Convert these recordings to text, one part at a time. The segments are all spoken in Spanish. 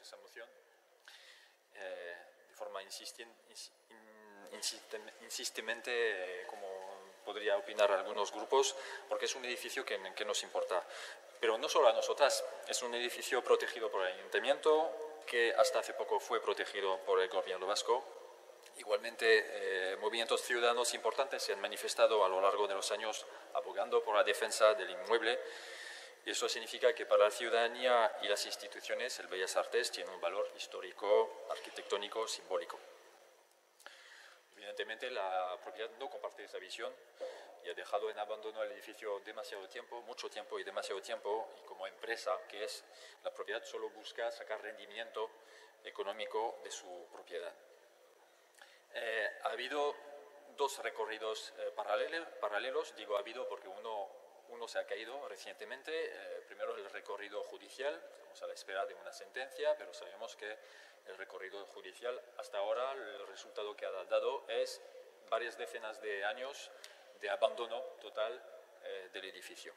esa moción eh, de forma insisten, insistemente, eh, como podría opinar algunos grupos, porque es un edificio que, que nos importa. Pero no solo a nosotras, es un edificio protegido por el ayuntamiento, que hasta hace poco fue protegido por el gobierno vasco. Igualmente, eh, movimientos ciudadanos importantes se han manifestado a lo largo de los años abogando por la defensa del inmueble. Y eso significa que para la ciudadanía y las instituciones el Bellas Artes tiene un valor histórico, arquitectónico, simbólico. Evidentemente, la propiedad no comparte esa visión y ha dejado en abandono el edificio demasiado tiempo, mucho tiempo y demasiado tiempo, y como empresa que es, la propiedad solo busca sacar rendimiento económico de su propiedad. Eh, ha habido dos recorridos eh, paralelos, digo ha habido porque uno, uno se ha caído recientemente, eh, primero el recorrido judicial, estamos a la espera de una sentencia, pero sabemos que el recorrido judicial hasta ahora el resultado que ha dado es varias decenas de años de abandono total eh, del edificio.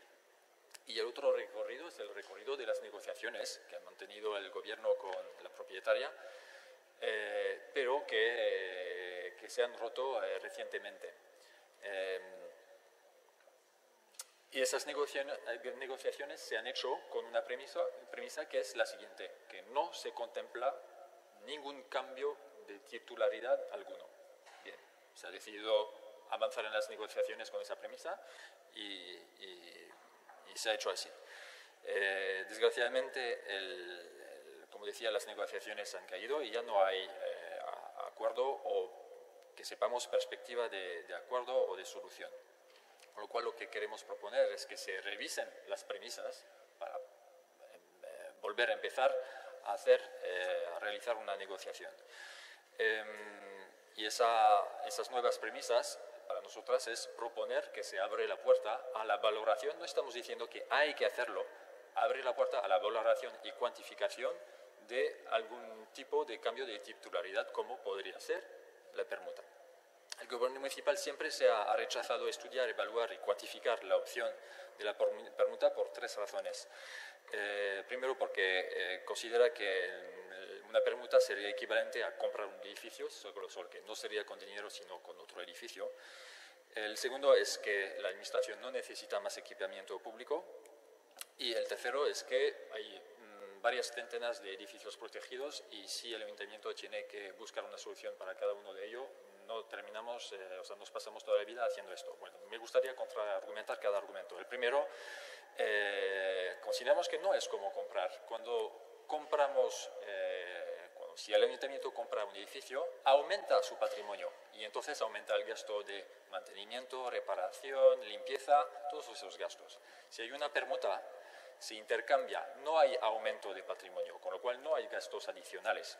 Y el otro recorrido es el recorrido de las negociaciones que ha mantenido el gobierno con la propietaria, eh, pero que, que, se han roto recientemente. Y esas negociaciones, se han hecho con una premisa, que es la siguiente, que no se contempla ningún cambio de titularidad alguno. Bien, se ha decidido avanzar en las negociaciones con esa premisa y, se ha hecho así. Eh, desgraciadamente, como decía, las negociaciones han caído y ya no hay eh, acuerdo o que sepamos perspectiva de, acuerdo o de solución. Con lo cual, lo que queremos proponer es que se revisen las premisas para eh, volver a empezar a hacer, a realizar una negociación. Em, y esas nuevas premisas para nosotras es proponer que se abre la puerta a la valoración. No estamos diciendo que hay que hacerlo, abrir la puerta a la valoración y cuantificación de algún tipo de cambio de titularidad, como podría ser la permuta. El gobierno municipal siempre se ha rechazado estudiar, evaluar y cuantificar la opción de la permuta por tres razones. Eh, primero, porque eh, considera que una permuta sería equivalente a comprar un edificio, solo que no sería con dinero, sino con otro edificio. El segundo es que la administración no necesita más equipamiento público. Y el tercero es que hay mm, varias centenas de edificios protegidos y si el ayuntamiento tiene que buscar una solución para cada uno de ellos, no terminamos, eh, o sea, nos pasamos toda la vida haciendo esto. Bueno, me gustaría contraargumentar cada argumento. El primero, eh, consideramos que no es como comprar. Cuando compramos eh, si el ayuntamiento compra un edificio, aumenta su patrimonio y entonces aumenta el gasto de mantenimiento, reparación, limpieza, todos esos gastos. Si hay una permuta, se intercambia, no hay aumento de patrimonio, con lo cual no hay gastos adicionales.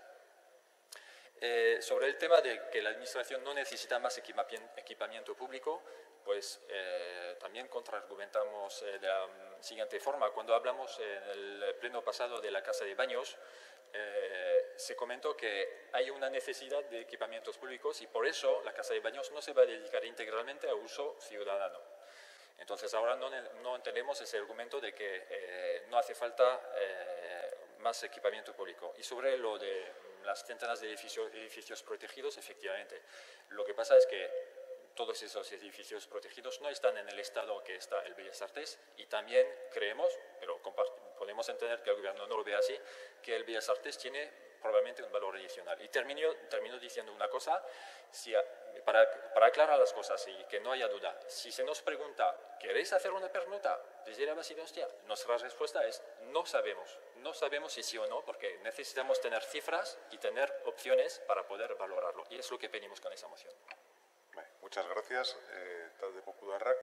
Eh, sobre el tema de que la Administración no necesita más equipamiento público, pues eh, también contraargumentamos eh, de la siguiente forma. Cuando hablamos en el pleno pasado de la Casa de Baños, eh, se comentó que hay una necesidad de equipamientos públicos y por eso la Casa de Baños no se va a dedicar integralmente a uso ciudadano. Entonces ahora no, no entendemos ese argumento de que eh, no hace falta eh, más equipamiento público. Y sobre lo de las centenas de edificios, protegidos, efectivamente, lo que pasa es que todos esos edificios protegidos no están en el estado que está el Bellas Artes y también creemos, pero podemos entender que el gobierno no lo ve así, que el Bellas Artes tiene probablemente un valor adicional. Y termino, termino diciendo una cosa, si, para, para, aclarar las cosas y que no haya duda, si se nos pregunta, ¿queréis hacer una permuta? Nuestra respuesta es, no sabemos. No sabemos si sí o no, porque necesitamos tener cifras y tener opciones para poder valorarlo. Y es lo que pedimos con esa moción. Muchas gracias. Eh,